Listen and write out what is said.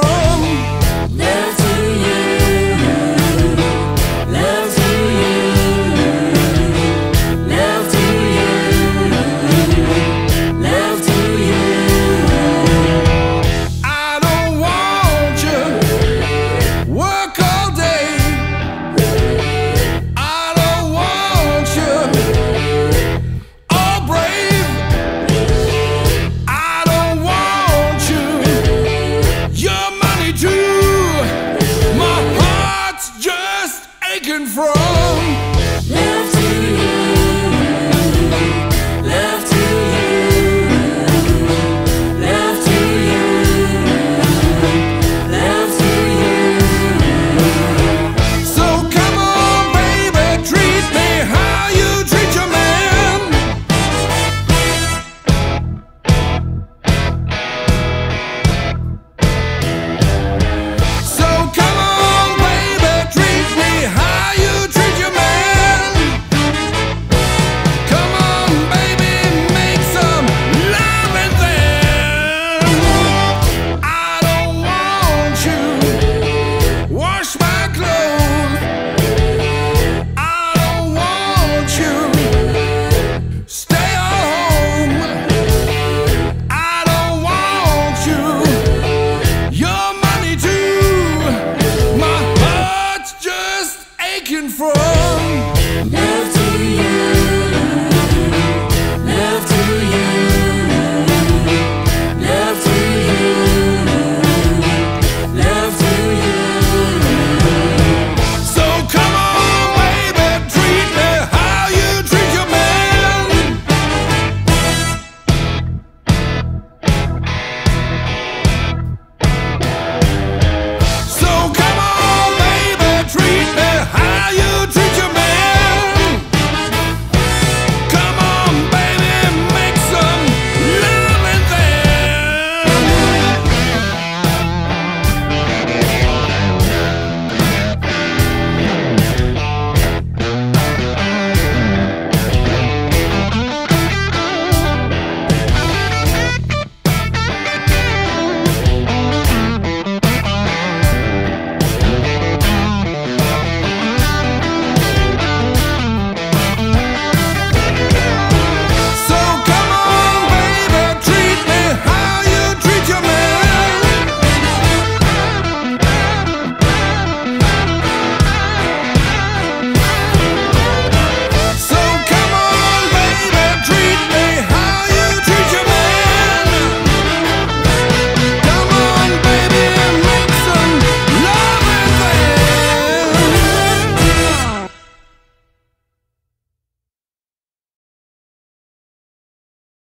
from. Let's from